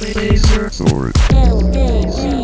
Lazer Sword.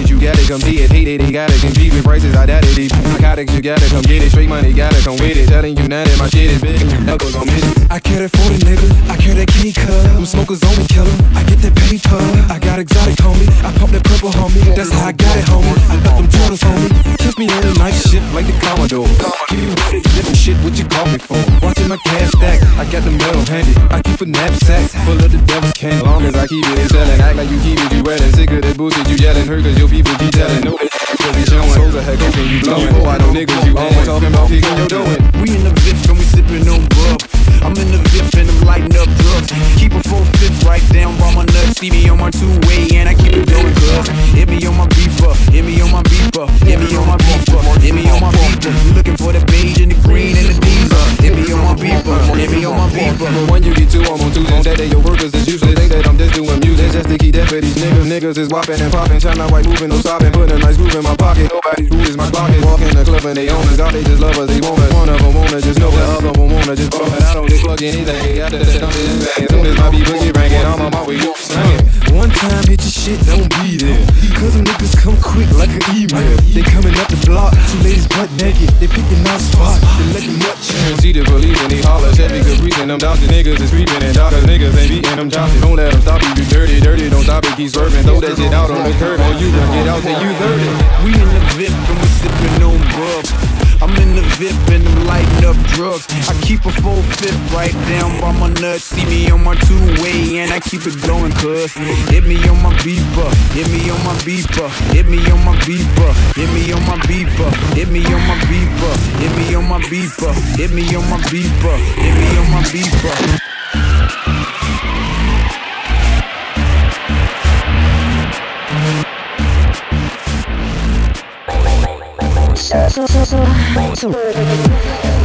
It, you got it. Come see it, hate it, they got it. Compete with prices, I doubt it. These narcotics, you gotta come get it. Straight money, gotta come with it. Telling you now that my shit is big. Never gon' miss it. I care that 40 nigga, I care that kitty cut. Them smokers only killer, I get that paper. I got exotic, homie. I pump that purple, homie. That's how I got it, homie. I got them Jordans, homie. Kiss me on the night shift like the Commodore. Give you with it, different shit, what you call me for? Watching my cash stack, I got the metal handy. I keep a knapsack full of the devil's candy. Long as I keep it, it's selling. Act like you keep it, you wetting. Sick of that bullshit, you yelling. Hurt cause your people keep telling. No. Souls a heck, hoping you blowing. Oh, know niggas, you always talking about kicking your doing. We in the VIP and we sipping on bub. I'm in the VIP and I'm lighting up drugs. Keep a full fifth right down by my nuts. See me on my two way and I keep it going, cuz. Hit me on my beeper, hit me on my beeper, hit me on my beeper, hit me on my beeper. Looking for the beige and the green and the diesel. Hit me on my beeper, hit me on my beeper. But when you get two, I'm on two. That day your workers is useless. Think that I'm just doing music just to keep that for these niggas. Niggas is whopping and popping. China white moving, no stopping. Put a nice groove in my pocket. Nobody's who is my pocket. Walk in the club and they own us. God, they just love us. They want us. One of them wanna just know it. Other one wanna just fuck it. I don't just plug anything. Soon as my people get ranking, I'm on my way. One time hit your shit, don't be there. Cause them niggas come quick like an email. They coming up the block, two ladies butt naked. They picking out spot, they them up see the police and they holler. Chevy Caprice and them doctors niggas is creeping and doctors niggas ain't beating them choppers. Don't let them stop you. You dirty, dirty. Don't stop it. Keep swerving. Throw that shit out on the curb. Or you gonna get out till you 30. We in the VIP and we sipping on bub. VIP and I'm lighting up drugs. I keep a full fifth right down by my nuts. See me on my two way and I keep it going, cuz. Hit me on my beeper, hit me on my beeper, hit me on my beeper, hit me on my beeper, hit me on my beeper, hit me on my beeper, hit me on my beeper, hit me on my beeper. so so so so so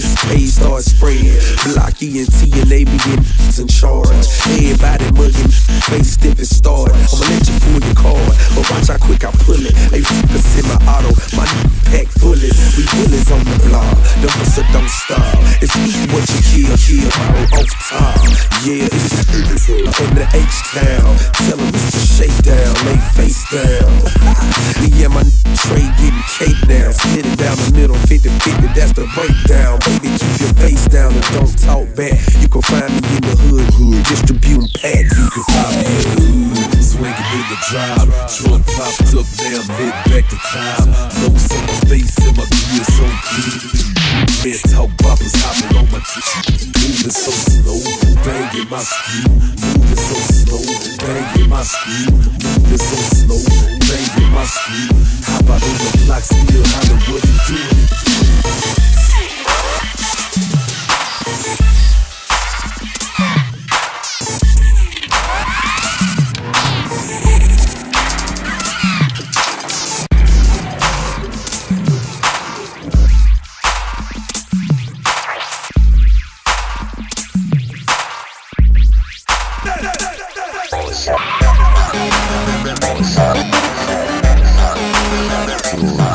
SK start spraying. Block E and they begin in charge. Everybody mugging, face stiff and start. Maximum.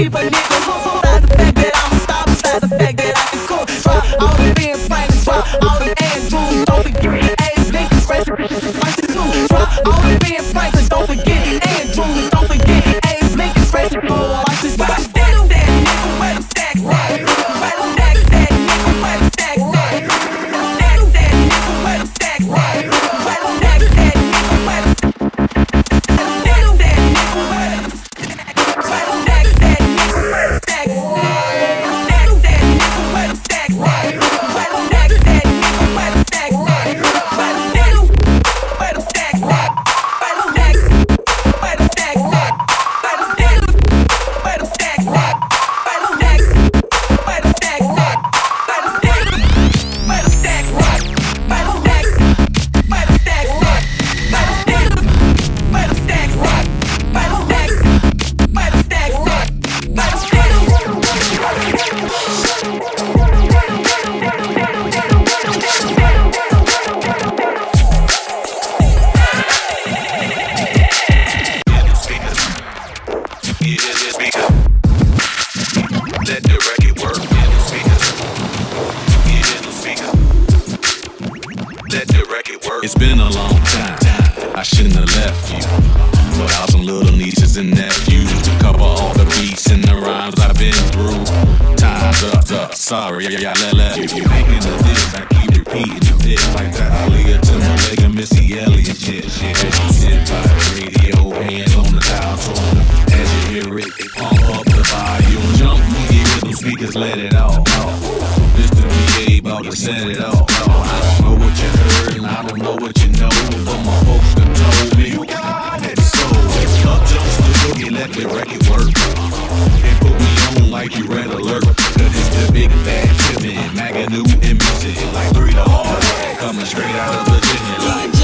keep a nigga. Time's up, up. Sorry, I let, let you. You making the diss, I keep repeating the diss like that. Aaliyah to Malika, Missy Elliott shit. shit. As you sit by the radio, hands on the dial tone. As you hear it, pump up the volume. Jump, boogie rhythm speakers, let it out. Mr. VA about to set it off. I don't know what you heard and I don't know what you know, but my folks done told me you got it. So up jumps the boogie, let the record work. And on like you red alert. Cause it's the big bad Timmy, Magoo and Missy. Like three to hard, coming straight out of Virginia. Like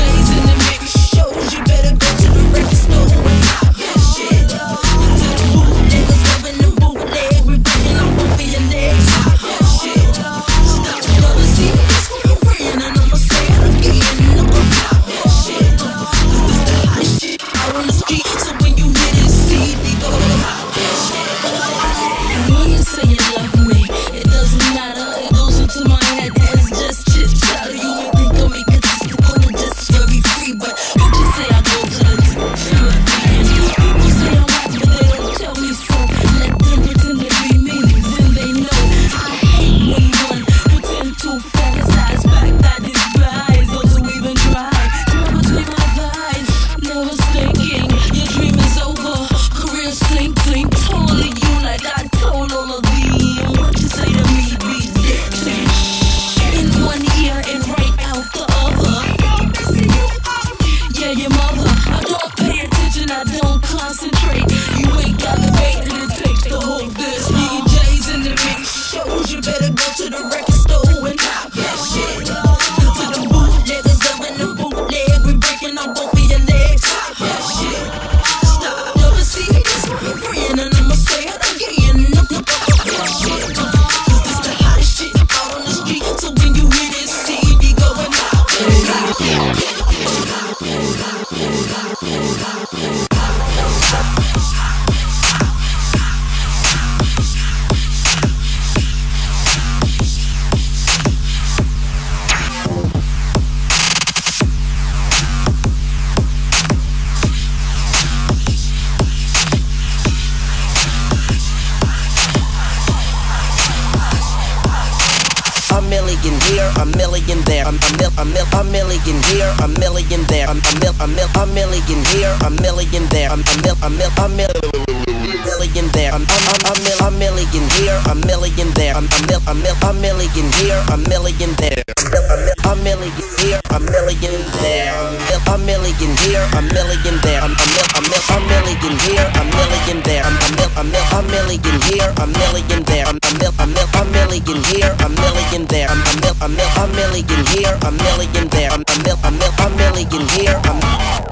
mil, a mil, a million here, a million there, a mil, a mil, a million here, a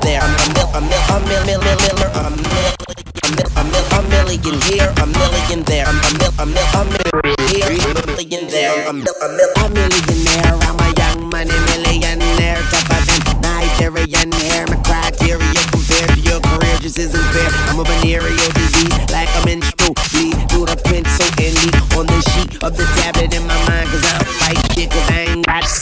there, a mil, a mil, a mil, mil, mil, mil, a mil, a mil, a mil, a million here, a million there, a mil, a mil, a million here, a million there, a mil, a mil, a millionaire. I'm a young money millionaire, tougher than Nigerian hair. My criteria compared to your career just isn't fair. I'm a venereal disease, like a menstrual bleed through the pencil and leak on the sheet of the tablet in my mind. Cause I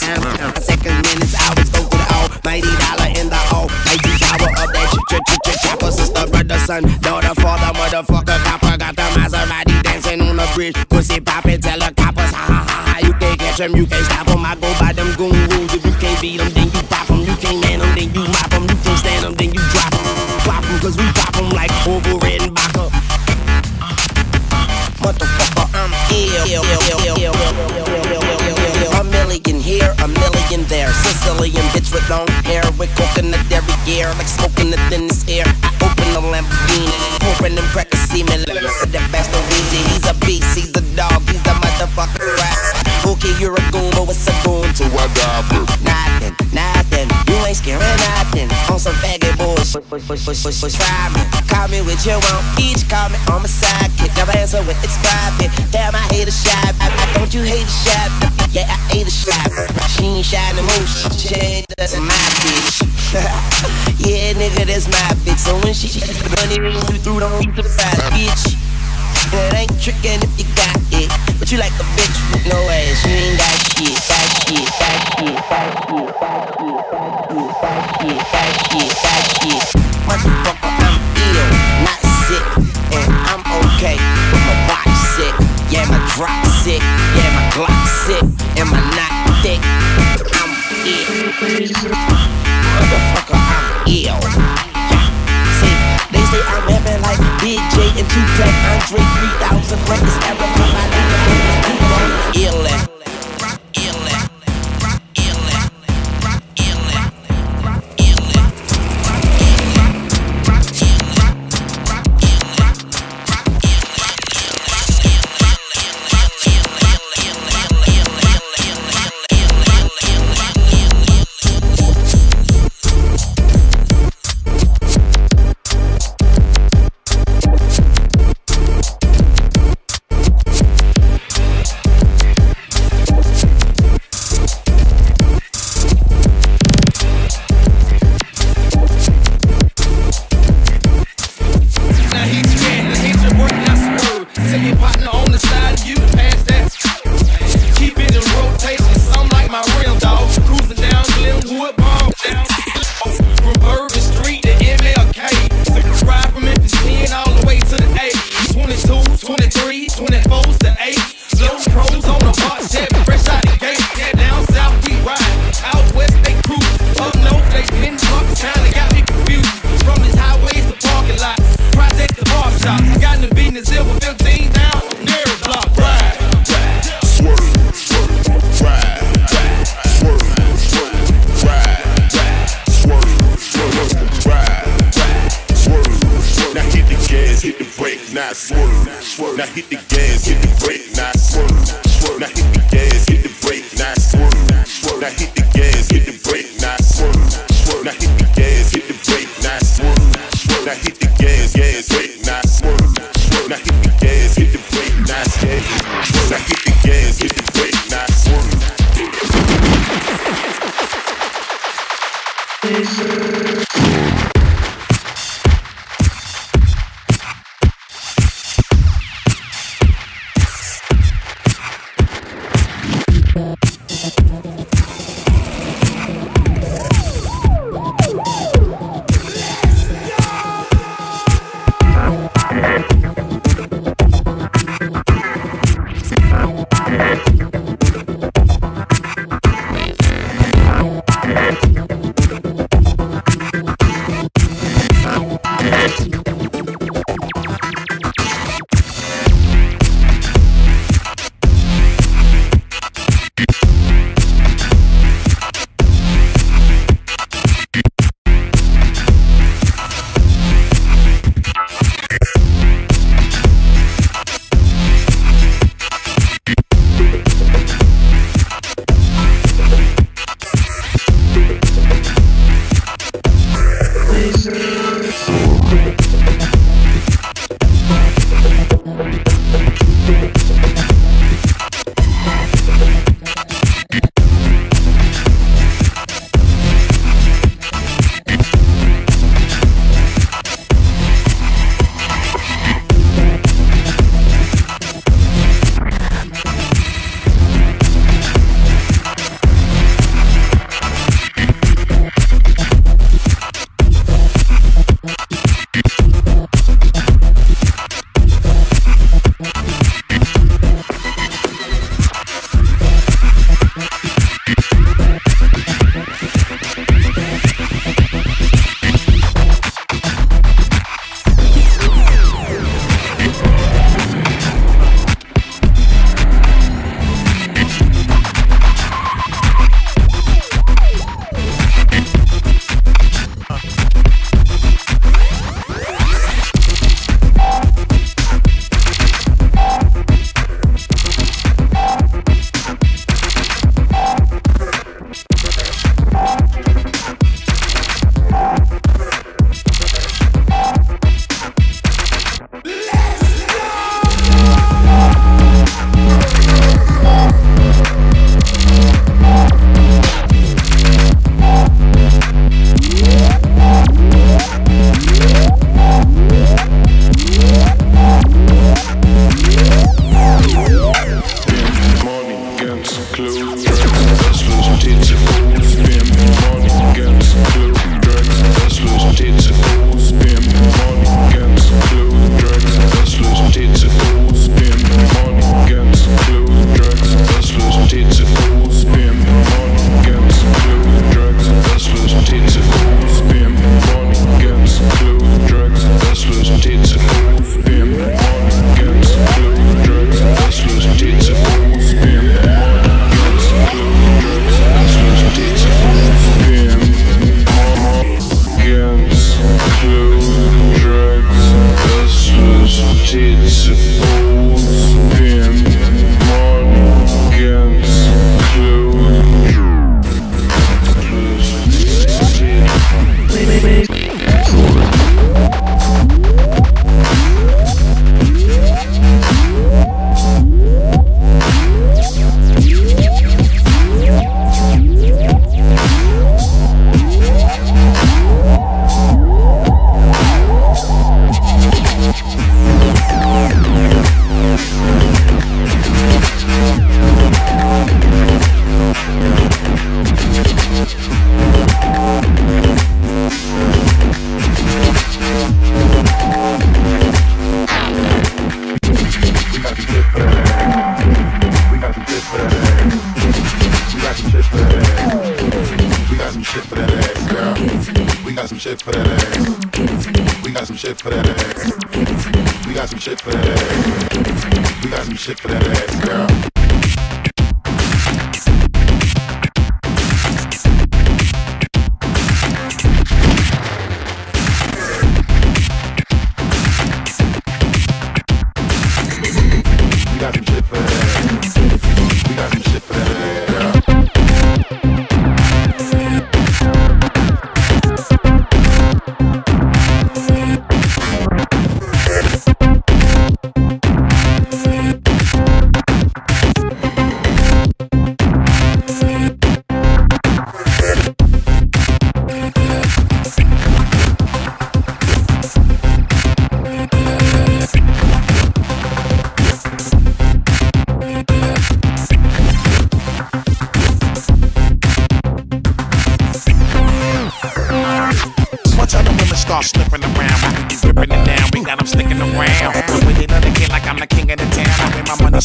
time. Seconds, minutes, hours go to the almighty dollar in the almighty power of that ch ch ch ch chopper. Sister, brother, son, daughter, father, motherfucker, copper. Got the Maserati dancing on the bridge. Pussy poppin', tell the coppers, ha ha ha ha. You can't catch 'em, you can't stop 'em. I go by them goon rules. If you can't beat 'em, then you pop 'em. You can't man 'em, then you mop 'em. You can't stand 'em, then you drop 'em. Flop 'em, cause we pop 'em like Orville Redenbacher. Motherfucker, I'm ill. A there. Sicilian bitch with long hair, with coconut every year, like smoking the thinnest air. I open the Lamborghini, pouring them crackers semen. The best of easy. He's a beast, he's a dog, he's a motherfucker rat. Okay, you're a goon, but what's a goon? to a Nothing, nothing. Ain't scaring nothing. On some faggot bullshit. Try me, call me what you want. Each call me on my sidekick. Never answer with it's private. Damn, I hate a shot. I, I don't you hate a shot? Yeah, I hate a shot. She ain't shy no more. She ain't that's my bitch. yeah, nigga, that's my bitch. So when she you through, don't be surprised, bitch. But I ain't trickin' if you got it. But you like a bitch with no ass. You ain't got shit, that shit, that shit, that shit, that shit, that shit, that shit, that shit, that shit. Motherfucker, I'm ill, not sick, and I'm okay. But my watch sick, yeah, my drop sick, yeah, my Glock sick, and my knot thick. I'm ill. Motherfucker. Into Andre 3000 records, era my idea. Illin'.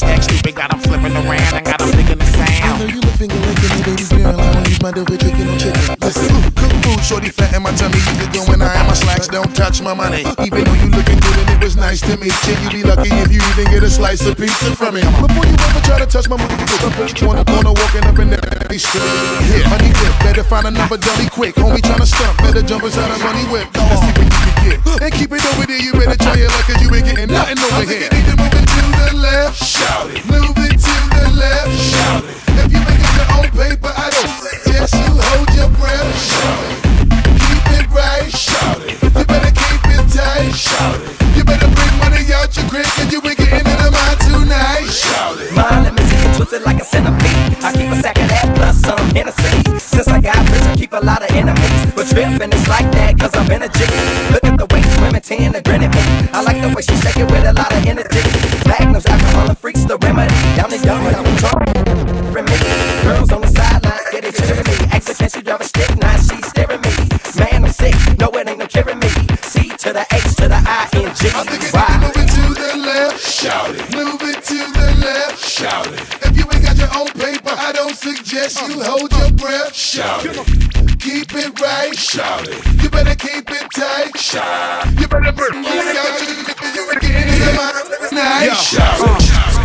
I wear my money stacked stupid, got them flipping around. I got them digging the I sound. know you been finger licking me, baby girl. I don't use my double chicken on chicken. Listen, cook food, shorty fat in my tummy. You can go when I am my slacks, don't touch my money. Even though you looking good and it was nice to meet you, you be lucky if you even get a slice of pizza from me. Before you ever try to touch my money, corner corner walking up in there. straight. Yeah, honey dip, better find another dummy quick. Homie tryna stump, better jump inside a money whip. Let's see what you can get. And keep it over there, you better try your luck, cause you ain't getting nothing over here. You need to move it to the left, shout it. Move it to the left, shout it. If you ain't got your own paper, I don't suggest you hold your breath, shout it. Keep it right, shout it. You better keep it tight, shout it. You better bring money out your crib, cause you ain't getting into mine tonight, shout it. Mine, let me see it twisted like a centipede. I keep a sack of that plus some Hennessy. Since I got rich, I keep a lot of enemies. But trippin' it's like that, cause I'm in a jiggy. Look at the way these women tend to grin at me. I like the way she shake it with a lot of energy. Magnums, alcohol, and freaks, the remedy. Down the yard, I'm in me. Girls on the sideline, get it cheering me. Ask her, can she drive a stick? Now she's staring me. Man, I'm sick, no, it ain't no curing me. C to the H to the I N G. I think it's Why? move it to the left, shout it. Move it to the left, shout it. Don't suggest you hold your breath, shout it. Keep it right, shout it. You better keep it tight, shout it. You better bring money out you ain't getting into my night, shout it. Uh.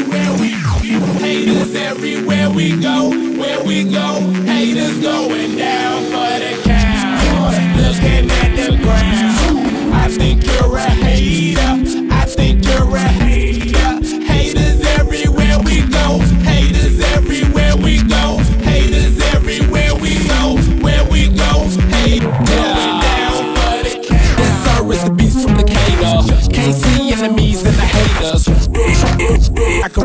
Everywhere we. Haters everywhere we go. Where we go. Haters going down for the count. Looking at the ground. I think you're a hater. I think you're a hater.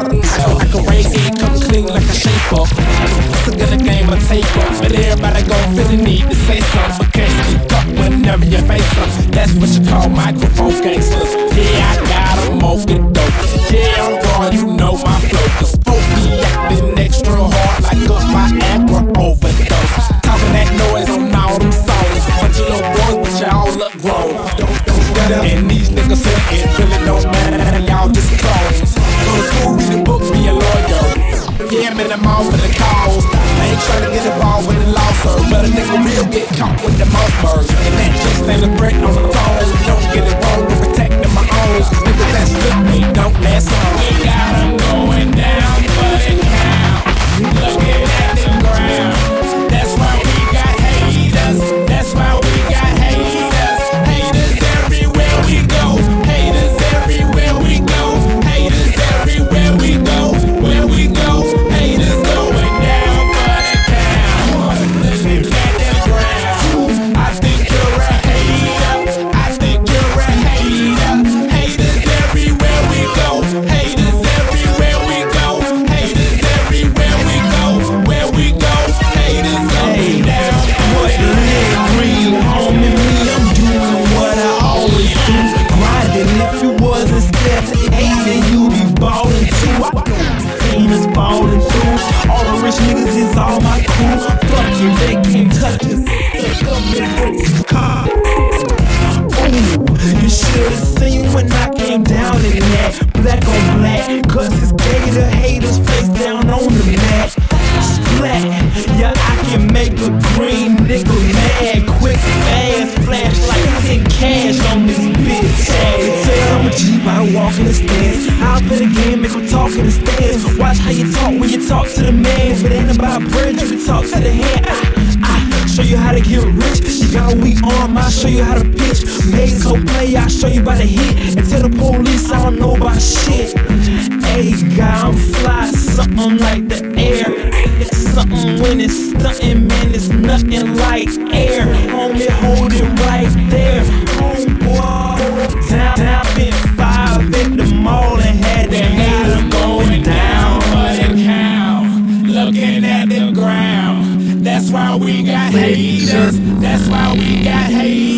I can, I raise it, come clean like a shaper. It's a good game, a taker. But everybody gon' feel the need to say something. But can't speak up whenever you face them. That's what you call microphone gangsters. Yeah, I got them open dope. Yeah, I'm raw, you know my flow. Cause folk be acting extra hard like a Viagra overdose. Nigga mad. Quick, fast, flash like 10 cash on this bitch. Hey, tell I'm a G walk in the stands. I'll the game, make them talk in the stands. Watch how you talk when you talk to the man. It ain't about bread, you can talk to the hand. I, I show you how to get rich. You got a weak arm, I'll show you how to pitch. Made so play, I'll show you by the hit. And tell the police I don't know about shit. Hey, guy, I'm fly, something like the air something when it's stunting, man, it's nothing like air. Homie, hold it right there. Homeboy, down, down, been five at the mall and had the hater going down. But the cow, looking at the ground. That's why we got haters. That's why we got haters.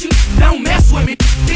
So I suggest you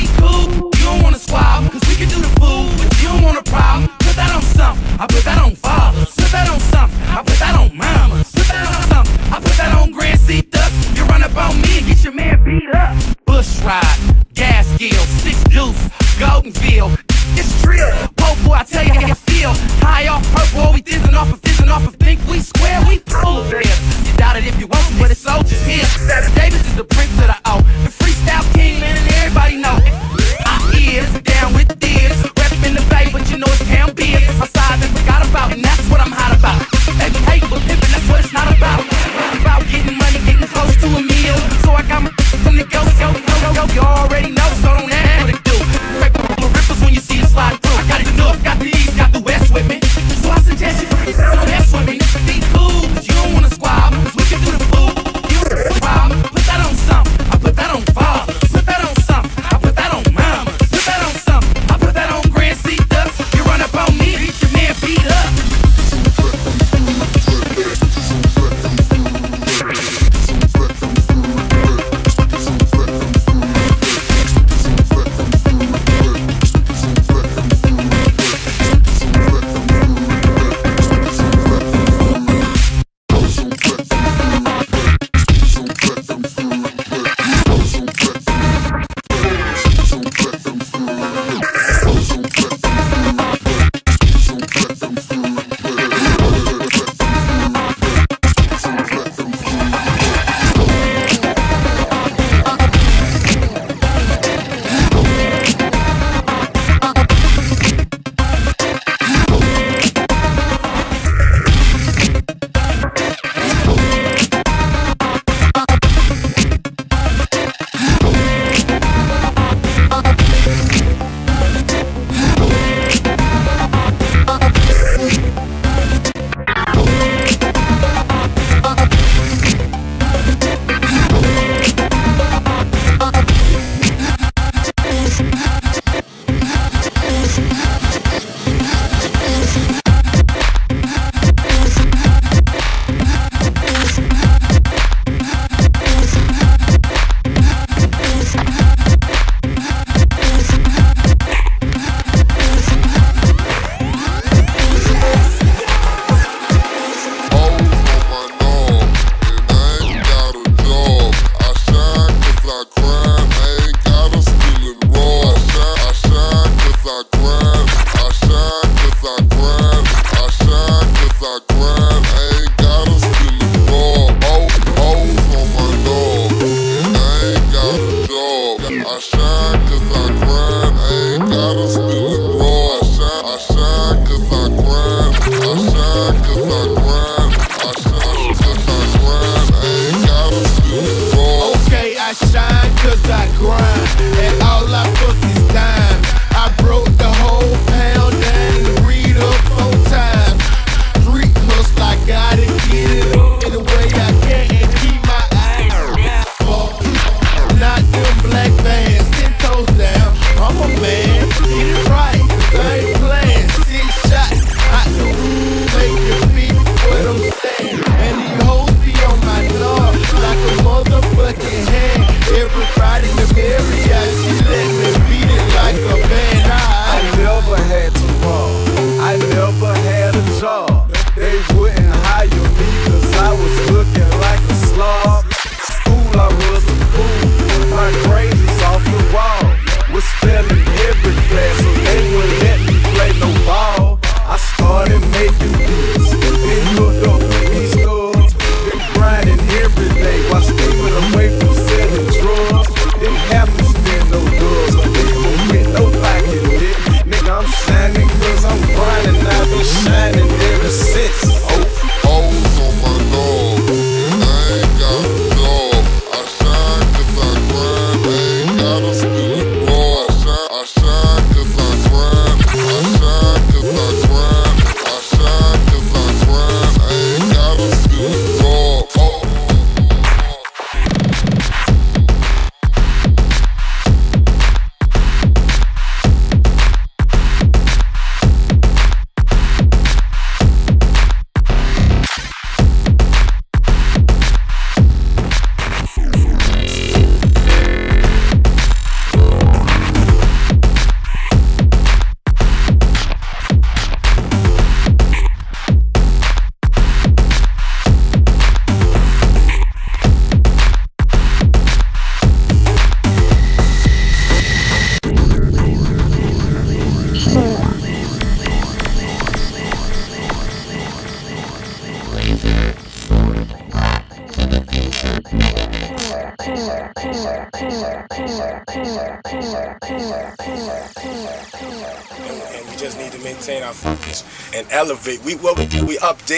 achar que eu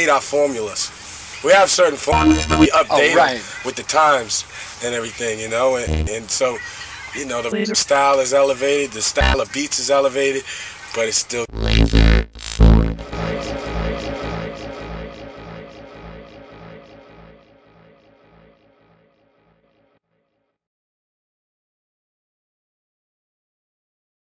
update our formulas. We have certain formulas, but we oh, update them right. with the times and everything, you know. And, and so, you know, the style is elevated, the style of beats is elevated, but it's still